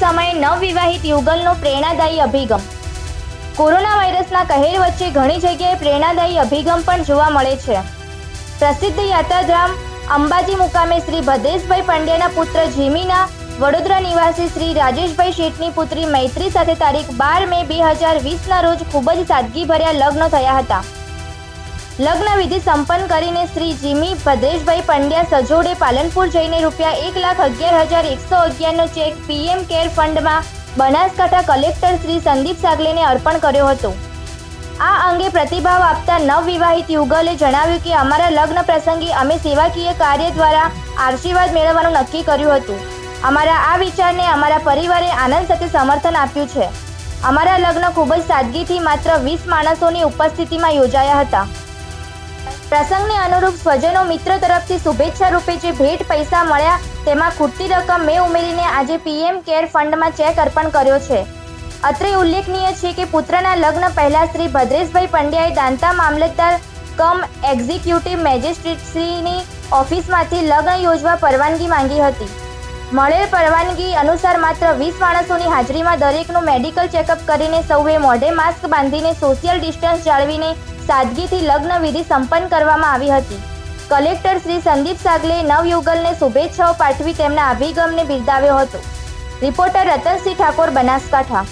સમયે નવવિવાહિત યુગલનો પ્રેરણાદાયી અભિગમ. કોરોના વાયરસના કહેર વચ્ચે ઘણી જગ્યાએ પ્રેરણાદાયી અભિગમ પણ જોવા મળે છે. પ્રસિદ્ધ યાત્રાધામ અંબાજી મુકામે શ્રી ભદ્રેશભાઈ પંડ્યાના પુત્ર જીમીના વડોદરા નિવાસી શ્રી રાજેશભાઈ શેઠની પુત્રી મૈત્રી સાથે તારીખ બાર મે બે હજાર વીસના રોજ ખૂબ જ સાદગીભર્યા લગ્ન થયા હતા. લગ્ન વિધિ સંપન્ન કરીને શ્રી જીમી ભદ્રેશભાઈ પંડ્યા સજોડે પાલનપુર જઈને રૂપિયા એક લાખ અગિયાર હજાર એકસો અગિયારનો ચેક પીએમ કેર ફંડમાં બનાસકાંઠા કલેક્ટર શ્રી સંદીપ સાગલેને અર્પણ કર્યો હતો. આ અંગે પ્રતિભાવ આપતા નવવિવાહિત યુગલે જણાવ્યું કે અમારા લગ્ન પ્રસંગે અમે સેવાકીય કાર્ય દ્વારા આશીર્વાદ મેળવવાનું નક્કી કર્યું હતું. અમારા આ વિચારને અમારા પરિવારે આનંદ સાથે સમર્થન આપ્યું છે. અમારા લગ્ન ખૂબ જ સાદગીથી માત્ર વીસ માણસોની ઉપસ્થિતિમાં યોજાયા હતા. પ્રસંગને અનુરૂપ સ્વજનો મિત્ર તરફથી શુભેચ્છા રૂપે જે ભેટ પૈસા મળ્યા, તેમાં ખૂટતી રકમ મેં ઉમેરીને આજે પીએમ કેર ફંડમાં ચેક અર્પણ કર્યો છે. અત્રે ઉલ્લેખનીય છે કે પુત્રના લગ્ન પહેલા શ્રી ભદ્રેશભાઈ પંડ્યાએ દાંતા મામલતદાર કમ એક્ઝિક્યુટિવ મેજિસ્ટ્રેટશ્રીની ઓફિસમાંથી લગ્ન યોજવા પરવાનગી માંગી હતી. મળેલ પરવાનગી અનુસાર માત્ર વીસ માણસોની હાજરીમાં દરેકનું મેડિકલ ચેકઅપ કરીને સૌએ મોઢે માસ્ક બાંધીને સોશિયલ ડિસ્ટન્સ જાળવીને સાદગીથી લગ્ન વિધિ સંપન્ન કરવામાં આવી હતી. કલેક્ટર શ્રી સંદીપ સાગલે નવયુગલને શુભેચ્છાઓ પાઠવી તેમના અભિગમને બિરદાવ્યો હતો. રિપોર્ટર રતનસિંહ ઠાકોર, બનાસકાંઠા.